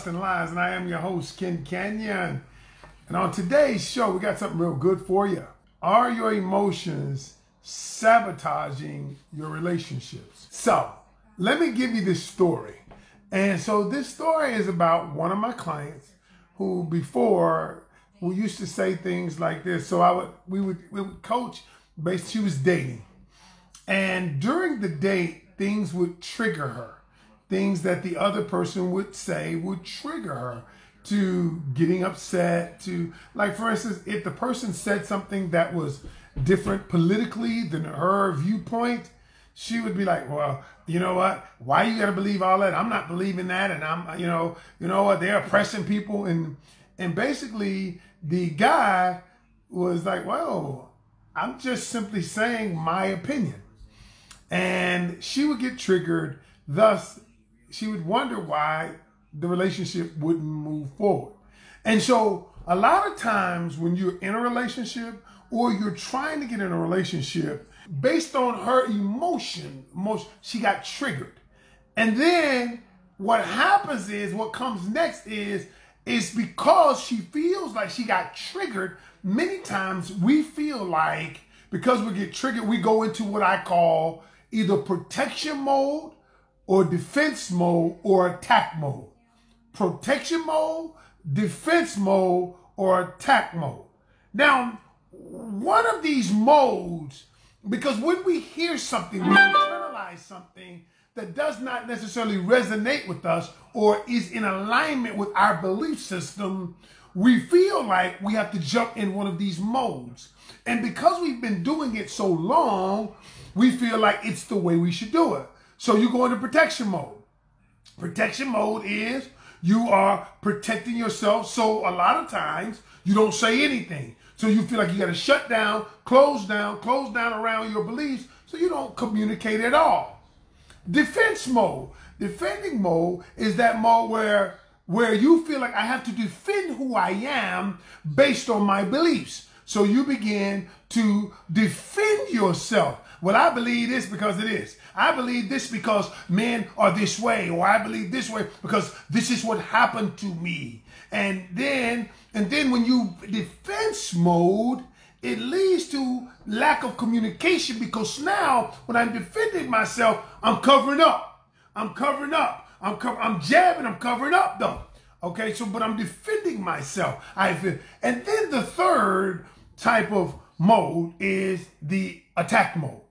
Lust and Lies, and I am your host, Ken Canion. And on today's show, we got something real good for you. Are your emotions sabotaging your relationships? So, let me give you this story. And so, this story is about one of my clients who, before, who used to say things like this. So, I would, we would, we would coach, based, she was dating. And during the date, things would trigger her things that the other person would say would trigger her to getting upset to like for instance if the person said something that was different politically than her viewpoint she would be like well you know what? Why you got to believe all that? I'm not believing that and i'm you know you know what? They're oppressing people and and basically the guy was like well i'm just simply saying my opinion and she would get triggered thus she would wonder why the relationship wouldn't move forward. And so a lot of times when you're in a relationship or you're trying to get in a relationship, based on her emotion, most she got triggered. And then what happens is what comes next is is because she feels like she got triggered, many times we feel like because we get triggered, we go into what I call either protection mode or defense mode or attack mode. Protection mode, defense mode, or attack mode. Now, one of these modes, because when we hear something, we internalize something that does not necessarily resonate with us or is in alignment with our belief system, we feel like we have to jump in one of these modes. And because we've been doing it so long, we feel like it's the way we should do it. So you go into protection mode. Protection mode is you are protecting yourself. So a lot of times you don't say anything. So you feel like you got to shut down, close down, close down around your beliefs so you don't communicate at all. Defense mode. Defending mode is that mode where where you feel like I have to defend who I am based on my beliefs. So you begin to defend yourself. Well, I believe this because it is. I believe this because men are this way, or I believe this way because this is what happened to me. And then, and then when you defense mode, it leads to lack of communication because now when I'm defending myself, I'm covering up. I'm covering up. I'm co- I'm jabbing. I'm covering up though. Okay, so but I'm defending myself. I feel, and then the third type of mode is the attack mode.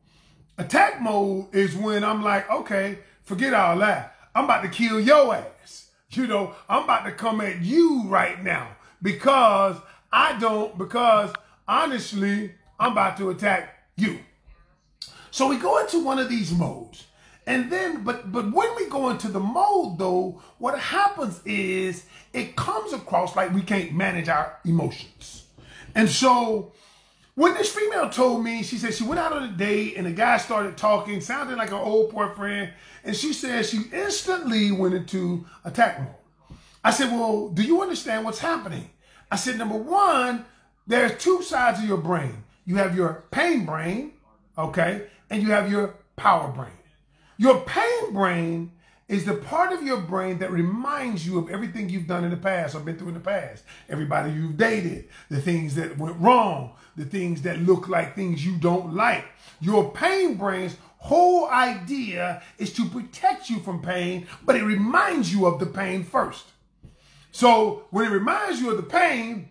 Attack mode is when I'm like, okay, forget all that. I'm about to kill your ass. You know, I'm about to come at you right now because I don't, because honestly, I'm about to attack you. So we go into one of these modes. And then, but but when we go into the mode though, what happens is it comes across like we can't manage our emotions. And so when this female told me, she said she went out on a date and the guy started talking, sounded like an old boyfriend, and she said she instantly went into attack mode. I said, Well, do you understand what's happening? I said, Number one, there's two sides of your brain. You have your pain brain, okay, and you have your power brain. Your pain brain is the part of your brain that reminds you of everything you've done in the past or been through in the past. Everybody you've dated, the things that went wrong, the things that look like things you don't like. Your pain brain's whole idea is to protect you from pain, but it reminds you of the pain first. So when it reminds you of the pain,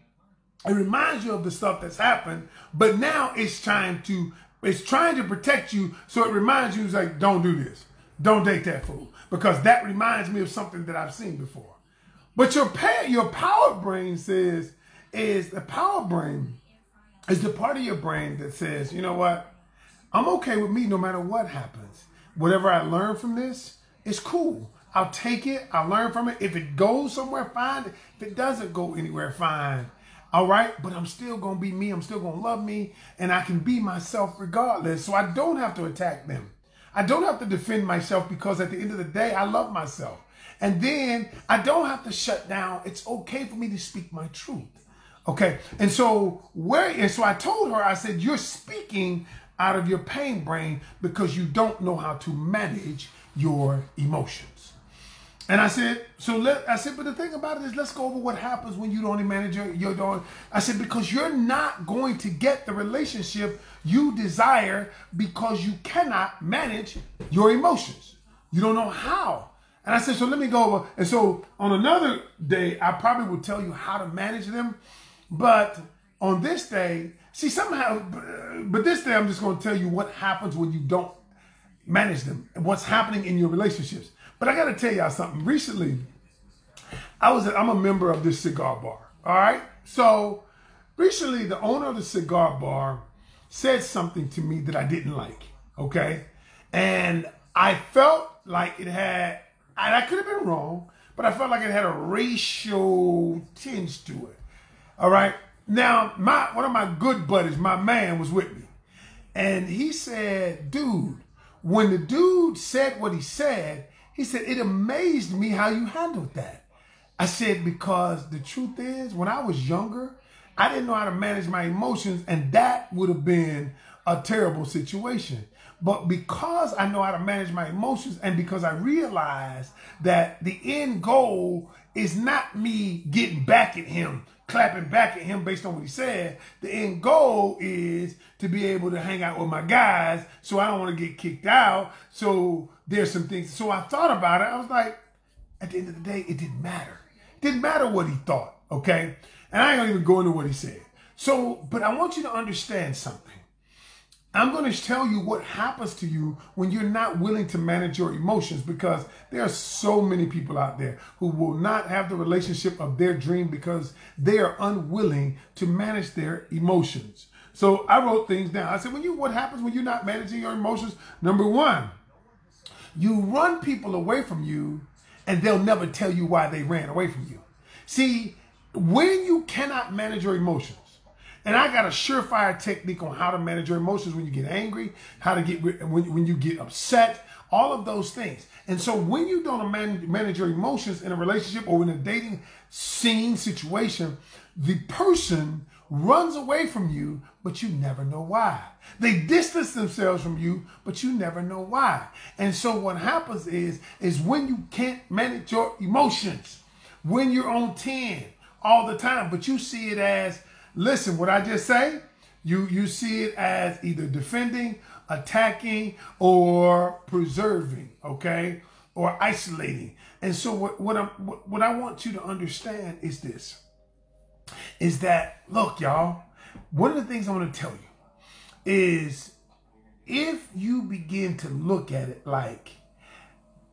it reminds you of the stuff that's happened, but now it's trying to it's trying to protect you, so it reminds you it's like, don't do this. Don't date that fool because that reminds me of something that I've seen before. But your your power brain says is the power brain is the part of your brain that says, you know what, I'm okay with me no matter what happens. Whatever I learn from this it's cool. I'll take it. I'll learn from it. If it goes somewhere, fine. If it doesn't go anywhere, fine. All right, but I'm still gonna be me. I'm still gonna love me, and I can be myself regardless. So I don't have to attack them. I don't have to defend myself because at the end of the day, I love myself. And then I don't have to shut down. It's okay for me to speak my truth. Okay. And so where and so I told her, I said, you're speaking out of your pain brain because you don't know how to manage your emotions. And I said, so let I said, but the thing about it is, let's go over what happens when you don't manage your, your dog. I said, because you're not going to get the relationship you desire because you cannot manage your emotions. You don't know how. And I said, so let me go over. And so on another day, I probably will tell you how to manage them. But on this day, see, somehow, but this day, I'm just going to tell you what happens when you don't manage them what's happening in your relationships. But I got to tell y'all something. Recently, I was I'm a member of this cigar bar. All right. So recently, the owner of the cigar bar said something to me that I didn't like. Okay, and I felt like it had, and I could have been wrong, but I felt like it had a racial tinge to it. All right. Now, my one of my good buddies, my man, was with me, and he said, "Dude." When the dude said what he said, he said, It amazed me how you handled that. I said, Because the truth is, when I was younger, I didn't know how to manage my emotions, and that would have been a terrible situation. But because I know how to manage my emotions, and because I realize that the end goal is not me getting back at him clapping back at him based on what he said. The end goal is to be able to hang out with my guys so I don't want to get kicked out. So there's some things. So I thought about it. I was like, at the end of the day, it didn't matter. It didn't matter what he thought, okay? And I ain't gonna even go into what he said. So, but I want you to understand something. I'm going to tell you what happens to you when you're not willing to manage your emotions because there are so many people out there who will not have the relationship of their dream because they are unwilling to manage their emotions. So I wrote things down. I said, when you, what happens when you're not managing your emotions? Number one, you run people away from you and they'll never tell you why they ran away from you. See, when you cannot manage your emotions, and I got a surefire technique on how to manage your emotions when you get angry, how to get when, when you get upset, all of those things. And so when you don't manage, your emotions in a relationship or in a dating scene situation, the person runs away from you, but you never know why. They distance themselves from you, but you never know why. And so what happens is, is when you can't manage your emotions, when you're on 10 all the time, but you see it as Listen, what I just say, you you see it as either defending, attacking, or preserving, okay, or isolating. And so what what I what, I want you to understand is this: is that look, y'all. One of the things I want to tell you is if you begin to look at it like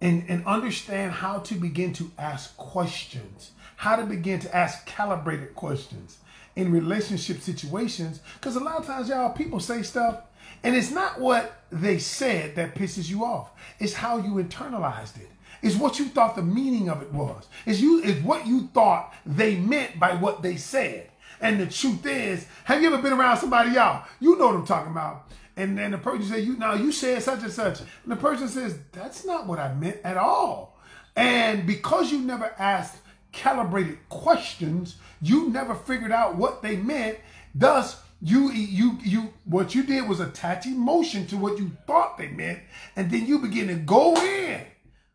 and, and understand how to begin to ask questions, how to begin to ask calibrated questions, in relationship situations because a lot of times y'all people say stuff and it's not what they said that pisses you off. It's how you internalized it. It's what you thought the meaning of it was. It's you it's what you thought they meant by what they said. And the truth is have you ever been around somebody y'all? You know what i'm talking about. And then the person says you now you said such and such. And the person says that's not what i meant at all. And because you never asked calibrated questions, you never figured out what they meant. Thus, you you you what you did was attach emotion to what you thought they meant, and then you begin to go in.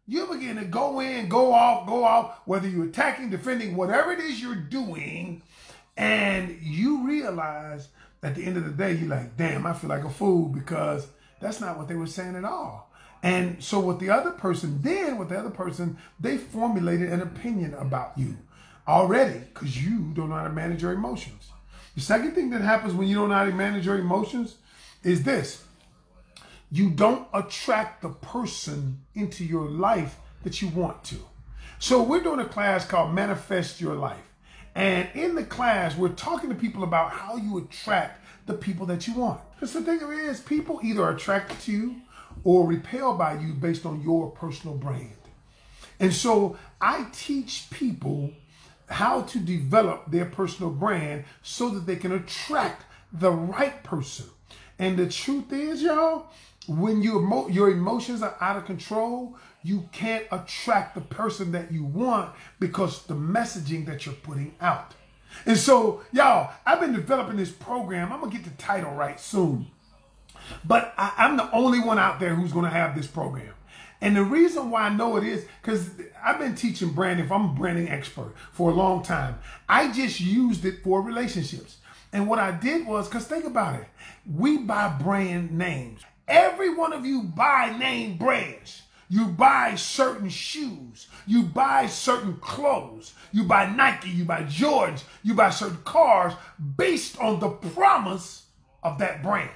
You begin to go in, go off, go off, whether you're attacking, defending, whatever it is you're doing, and you realize at the end of the day, you're like, damn, I feel like a fool because that's not what they were saying at all. And so what the other person did, what the other person, they formulated an opinion about you already because you don't know how to manage your emotions. The second thing that happens when you don't know how to manage your emotions is this. You don't attract the person into your life that you want to. So we're doing a class called Manifest Your Life. And in the class, we're talking to people about how you attract the people that you want. Because the thing is, people either are attracted to you or repelled by you based on your personal brand. And so I teach people how to develop their personal brand so that they can attract the right person. And the truth is, y'all, when your your emotions are out of control, you can't attract the person that you want because the messaging that you're putting out. And so, y'all, I've been developing this program. I'm gonna get the title right soon. But I, am the only one out there who's to have this program. And the reason why I know it is because I've been teaching branding, if I'm a branding expert for a long time, I just used it for relationships. And what I did was, because think about it, we buy brand names. Every one of you buy name brands. You buy certain shoes. You buy certain clothes. You buy Nike. You buy George. You buy certain cars based on the promise of that brand.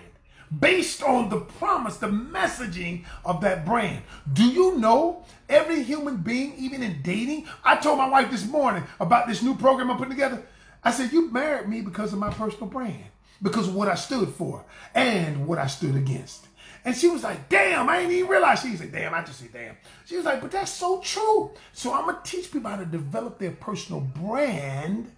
Based on the promise, the messaging of that brand. Do you know every human being, even in dating? I told my wife this morning about this new program I'm putting together. I said, You married me because of my personal brand, because of what I stood for and what I stood against. And she was like, damn, I ain't even realize. She said, damn, I just said, damn. She was like, but that's so true. So I'm going to teach people how to develop their personal brand,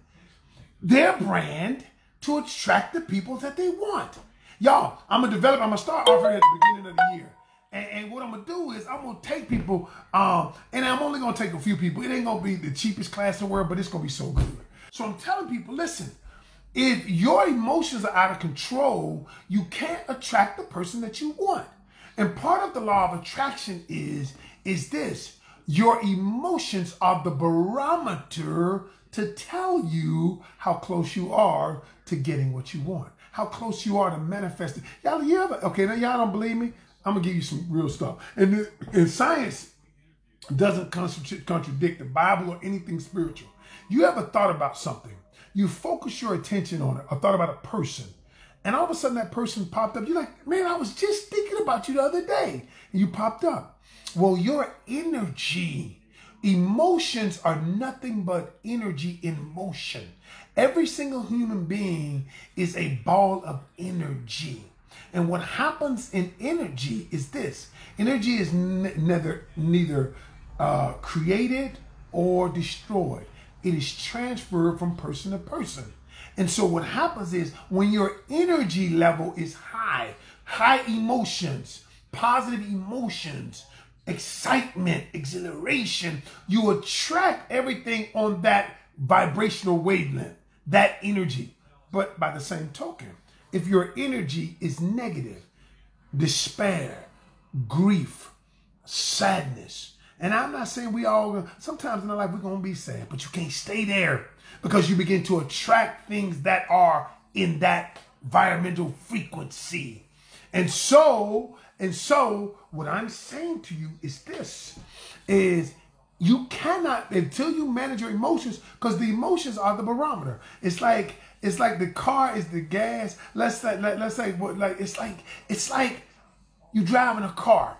their brand, to attract the people that they want. Y'all, I'm to develop, I'm to start offering at the beginning of the year. And, and, what I'm gonna do is I'm gonna take people, um, and I'm only gonna take a few people. It ain't gonna be the cheapest class in the world, but it's gonna be so good. So I'm telling people, listen, if your emotions are out of control, you can't attract the person that you want. And part of the law of attraction is is this. Your emotions are the barometer to tell you how close you are to getting what you want. How close you are to manifesting. Y'all, you ever, okay, now y'all don't believe me? I'm gonna give you some real stuff. And, and science doesn't contradict the Bible or anything spiritual. You ever thought about something you focus your attention on it or thought about a person, and all of a sudden that person popped up. You're like, man, I was just thinking about you the other day. And you popped up. Well, your energy, emotions are nothing but energy in motion. Every single human being is a ball of energy. And what happens in energy is this energy is neither, neither uh, created or destroyed it is transferred from person to person. And so what happens is when your energy level is high, high emotions, positive emotions, excitement, exhilaration, you attract everything on that vibrational wavelength, that energy. But by the same token, if your energy is negative, despair, grief, sadness, and I'm not saying we all, sometimes in our life we're going to be sad, but you can't stay there because you begin to attract things that are in that environmental frequency. And so, and so what I'm saying to you is this, is you cannot until you manage your emotions because the emotions are the barometer. It's like it's like the car is the gas. Let's say let, let's say what like it's like it's like you driving a car.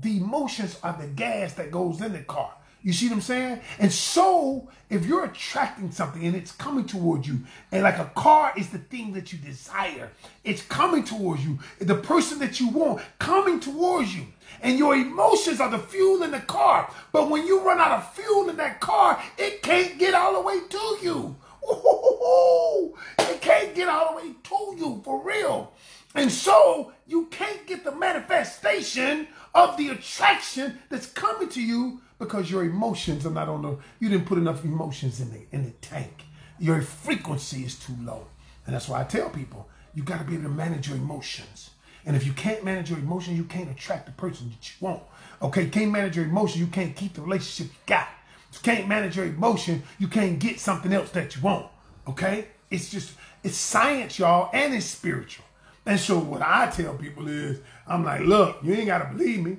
The emotions are the gas that goes in the car. You see what I'm saying? And so, if you're attracting something and it's coming towards you, and like a car is the thing that you desire, it's coming towards you, the person that you want coming towards you, and your emotions are the fuel in the car. But when you run out of fuel in that car, it can't get all the way to you. Ooh, it can't get all the way to you for real. And so you can't get the manifestation of the attraction that's coming to you because your emotions are not on the, you didn't put enough emotions in the, in the tank. Your frequency is too low. And that's why I tell people, you got to be able to manage your emotions. And if you can't manage your emotions, you can't attract the person that you want. Okay, can't manage your emotions, you can't keep the relationship you got. You can't manage your emotion, you can't get something else that you want. Okay? It's just, it's science, y'all, and it's spiritual. And so what I tell people is, I'm like, look, you ain't gotta believe me.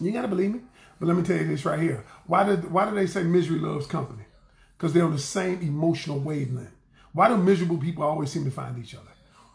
You ain't gotta believe me. But let me tell you this right here. Why did why do they say misery loves company? Because they're on the same emotional wavelength. Why do miserable people always seem to find each other?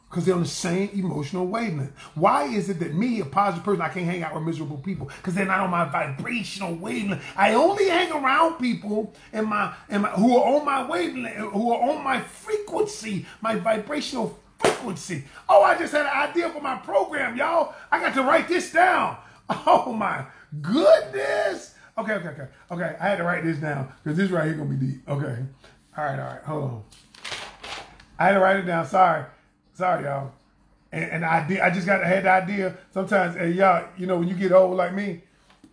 Because they're on the same emotional wavelength. Why is it that me, a positive person, I can't hang out with miserable people? Because they're not on my vibrational wavelength. I only hang around people in my, in my who are on my wavelength, who are on my frequency, my vibrational frequency. Oh, I just had an idea for my program, y'all. I got to write this down. Oh my goodness. Okay, okay, okay. Okay, I had to write this down because this right here gonna be deep. Okay. All right, all right. Hold on. I had to write it down. Sorry. Sorry, y'all. And, and I did I just got I had the idea. Sometimes hey, y'all, you know, when you get old like me,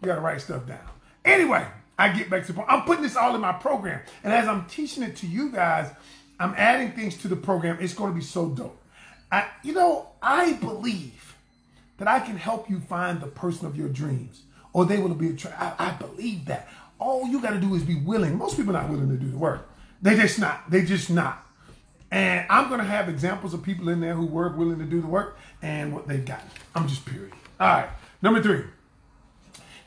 you gotta write stuff down. Anyway, I get back to the point. I'm putting this all in my program. And as I'm teaching it to you guys, I'm adding things to the program. It's to be so dope. I, you know, I believe that I can help you find the person of your dreams or they will be attracted. I, believe that. All you got to do is be willing. Most people are not willing to do the work. They just not. They just not. And I'm going to have examples of people in there who were willing to do the work and what they've gotten. I'm just period. All right. Number three.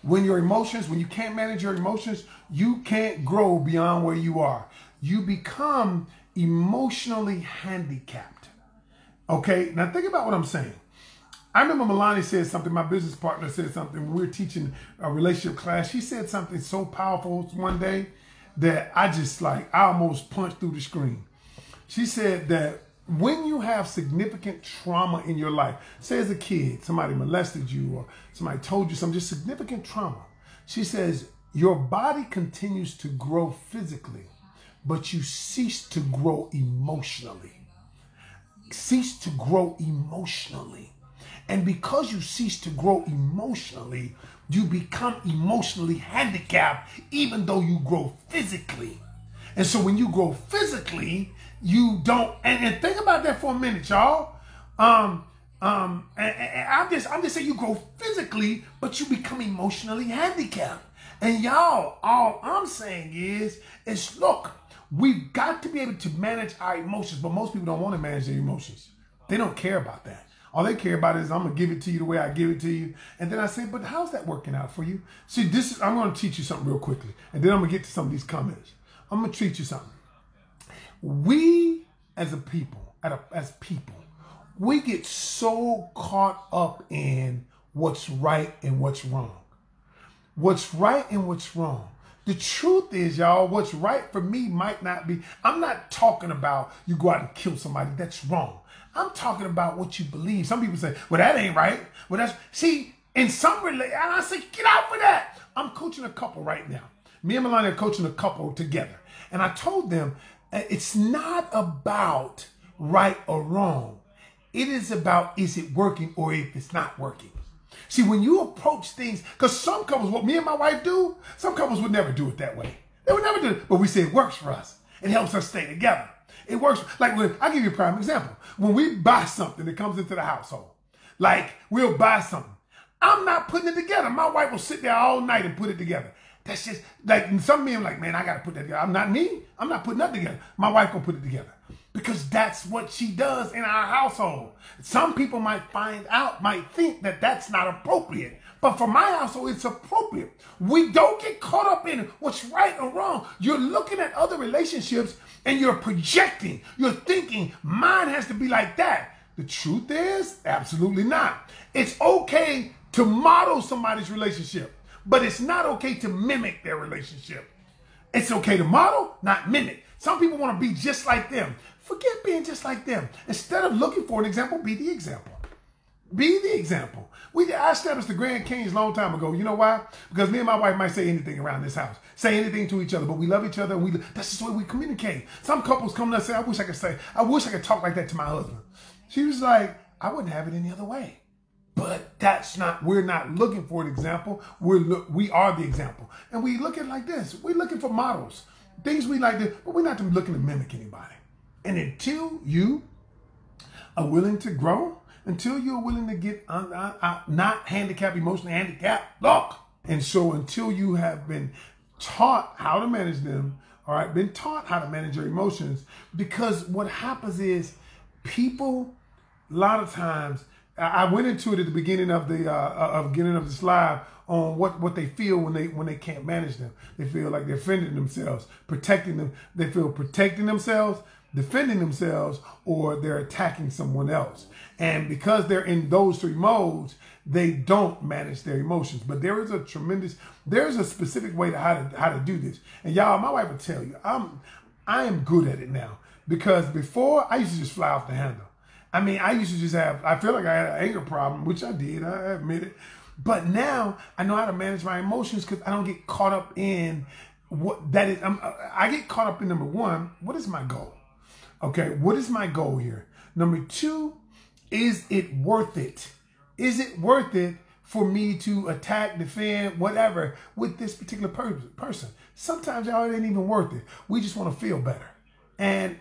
When your emotions, when you can't manage your emotions, you can't grow beyond where you are. You become emotionally handicapped. Okay. Now think about what I'm saying. I remember Milani said something, my business partner said something we were teaching a relationship class. She said something so powerful one day that I just like, I almost punched through the screen. She said that when you have significant trauma in your life, say as a kid, somebody molested you or somebody told you some just significant trauma, she says your body continues to grow physically, but you cease to grow emotionally. Cease to grow emotionally. And because you cease to grow emotionally, you become emotionally handicapped, even though you grow physically. And so when you grow physically, you don't. And, and think about that for a minute, y'all. Um, um, and, and I'm just, I'm just saying you grow physically, but you become emotionally handicapped. And y'all, all I'm saying is, is look, we've got to be able to manage our emotions, but most people don't want to manage their emotions. They don't care about that. All they care about is I'm gonna give it to you the way I give it to you. And then I say, but how's that working out for you? See, this is I'm gonna teach you something real quickly, and then I'm gonna get to some of these comments. I'm gonna teach you something. We as a people, as people, we get so caught up in what's right and what's wrong. What's right and what's wrong. The truth is, y'all, what's right for me might not be. I'm not talking about you go out and kill somebody. That's wrong. I'm talking about what you believe. Some people say, well, that ain't right. Well, that's, see, in some relate, and I say, get out for that. I'm coaching a couple right now. Me and Melania are coaching a couple together. And I told them, uh, it's not about right or wrong. It is about, is it working or if it's not working. See, when you approach things, because some couples, what me and my wife do, some couples would never do it that way. They would never do it. But we say it works for us. It helps us stay together. It works. Like when I'll give you a prime example. When we buy something that comes into the household, like we'll buy something. I'm not putting it together. My wife will sit there all night and put it together. That's just like some men like, man, I gotta put that together. I'm not me. I'm not putting nothing together. My wife gonna put it together. Because that's what she does in our household. Some people might find out, might think that that's not appropriate. But for my household, it's appropriate. We don't get caught up in what's right or wrong. You're looking at other relationships and you're projecting. You're thinking, mine has to be like that. The truth is, absolutely not. It's okay to model somebody's relationship, but it's not okay to mimic their relationship. It's okay to model, not mimic. Some people want to be just like them. Forget being just like them. Instead of looking for an example, be the example. Be the example. We I established the Grand a long time ago. You know why? Because me and my wife might say anything around this house, say anything to each other, but we love each other and we that's just the way we communicate. Some couples come to us and say, I wish I could say, I wish I could talk like that to my husband. She was like, I wouldn't have it any other way. But that's not, we're not looking for an example. We're look, we are the example. And we look at it like this. We're looking for models, things we like to, but we're not looking to mimic anybody. And until you are willing to grow, until you're willing to get un, uh, uh, not handicapped, emotionally handicapped, look. And so until you have been taught how to manage them, all right, been taught how to manage your emotions, because what happens is people, a lot of times, I went into it at the beginning of the uh, uh, of beginning of this live on what, what they feel when they when they can't manage them. They feel like they're defending themselves, protecting them. They feel protecting themselves, defending themselves, or they're attacking someone else. And because they're in those three modes, they don't manage their emotions. But there is a tremendous, there's a specific way to how to how to do this. And y'all, my wife will tell you, I'm I am good at it now. Because before I used to just fly off the handle. I mean, I used to just have, I feel like I had an anger problem, which I did, I admit it. But now I know how to manage my emotions because I don't get caught up in what that is. I'm, I get caught up in number one, what is my goal? Okay, what is my goal here? Number two, is it worth it? Is it worth it for me to attack, defend, whatever with this particular per person? Sometimes y'all it ain't even worth it. We just want to feel better. And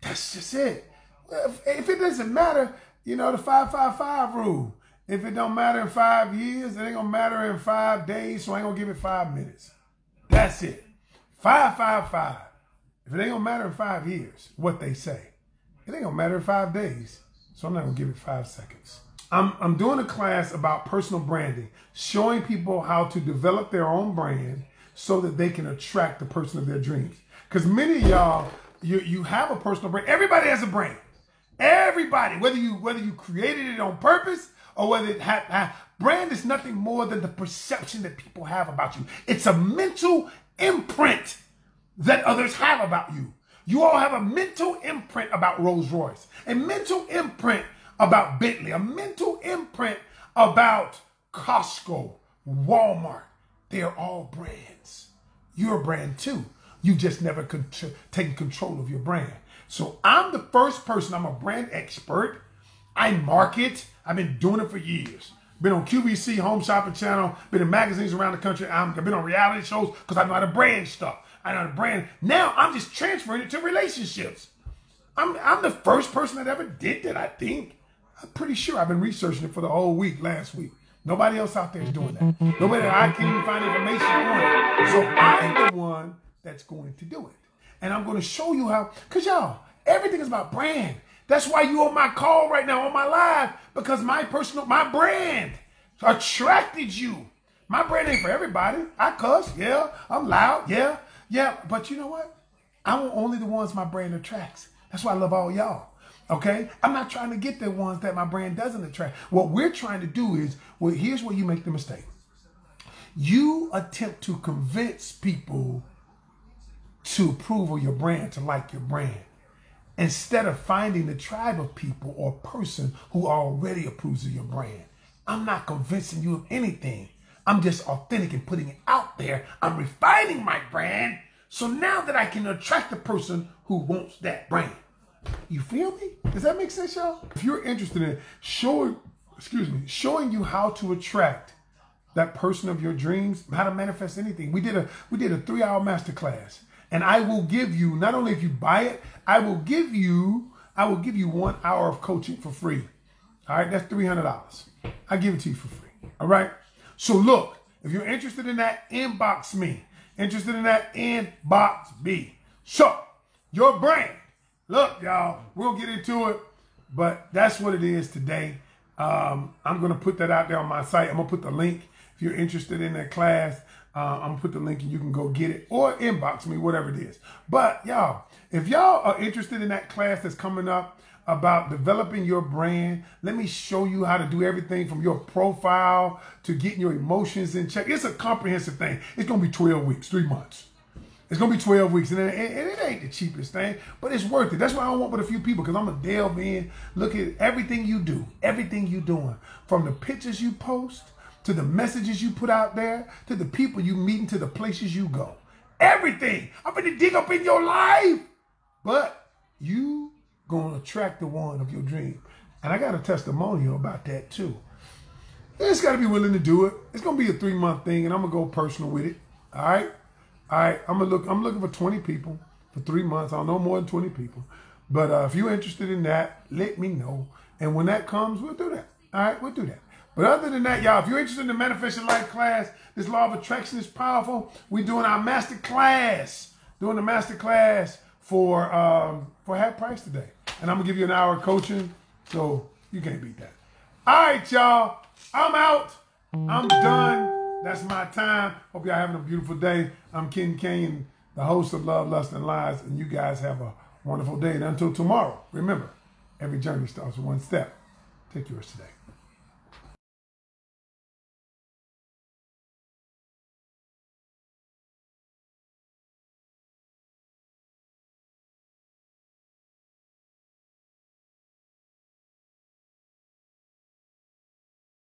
that's just it. If, if it doesn't matter, you know, the 555 rule. If it don't matter in five years, it ain't gonna matter in five days, so I ain't gonna give it five minutes. That's it. Five, five, five. If it ain't gonna matter in five years, what they say, it ain't gonna matter in five days, so I'm not gonna give it five seconds. I'm, I'm doing a class about personal branding, showing people how to develop their own brand so that they can attract the person of their dreams. Because many of y'all, you, you have a personal brand. Everybody has a brand. Everybody, whether you whether you created it on purpose or whether it had, had brand is nothing more than the perception that people have about you. It's a mental imprint that others have about you. You all have a mental imprint about Rolls Royce, a mental imprint about Bentley, a mental imprint about Costco, Walmart. They're all brands. You're a brand too. You just never could taken control of your brand. So I'm the first person, I'm a brand expert. I market. I've been doing it for years. Been on QVC, Home Shopping Channel, been in magazines around the country. I've been on reality shows because I know how to brand stuff. I know how to brand. Now I'm just transferring it to relationships. I'm, I'm the first person that ever did that, I think. I'm pretty sure I've been researching it for the whole week, last week. Nobody else out there is doing that. Nobody I can even find information on it. So I'm the one that's going to do it. And I'm going to show you how, because y'all, everything is about brand. That's why you on my call right now, on my live, because my personal, my brand attracted you. My brand ain't for everybody. I cuss, yeah. I'm loud, yeah. Yeah, but you know what? I want only the ones my brand attracts. That's why I love all y'all. Okay? I'm not trying to get the ones that my brand doesn't attract. What we're trying to do is, well, here's where you make the mistake. You attempt to convince people to approve of your brand, to like your brand instead of finding the tribe of people or person who already approves of your brand. I'm not convincing you of anything. I'm just authentic and putting it out there. I'm refining my brand. So now that I can attract the person who wants that brand. You feel me? Does that make sense, y'all? If you're interested in showing, excuse me, showing you how to attract that person of your dreams, how to manifest anything. We did a we did a three-hour masterclass. And I will give you, not only if you buy it, I will give you, I will give you one hour of coaching for free. All right, that's $300. I give it to you for free. All right. So look, if you're interested in that, inbox me. Interested in that, inbox me. So, your brand. Look, y'all, we'll get into it, but that's what it is today. Um, I'm to put that out there on my site. I'm to put the link if you're interested in that class. Uh, I'm gonna put the link and you can go get it or inbox me, whatever it is. But y'all, if y'all are interested in that class that's coming up about developing your brand, let me show you how to do everything from your profile to getting your emotions in check. It's a comprehensive thing. It's gonna be 12 weeks, three months. It's gonna be 12 weeks, and it, and it ain't the cheapest thing, but it's worth it. That's why I want with a few people, because I'm gonna delve in, look at everything you do, everything you doing, from the pictures you post to the messages you put out there, to the people you meet, and to the places you go. Everything. I'm going to dig up in your life. But you going to attract the one of your dream. And I got a testimonial about that too. It's got to be willing to do it. It's going to be a three month thing, and I'm going to go personal with it. All right? All right. I'm gonna look. I'm looking for 20 people for three months. I don't know more than 20 people. But uh, if you're interested in that, let me know. And when that comes, we'll do that. All right, we'll do that. But other than that, y'all, if you're interested in the Manifest Life class, this law of attraction is powerful. We're doing our master class, doing the master class for um, for half price today. And I'm gonna give you an hour of coaching, so you can't beat that. All right, y'all. I'm out. I'm done. That's my time. Hope y'all having a beautiful day. I'm Ken Kane, the host of Love, Lust, and Lies, and you guys have a wonderful day. And until tomorrow, remember, every journey starts with one step. Take yours today.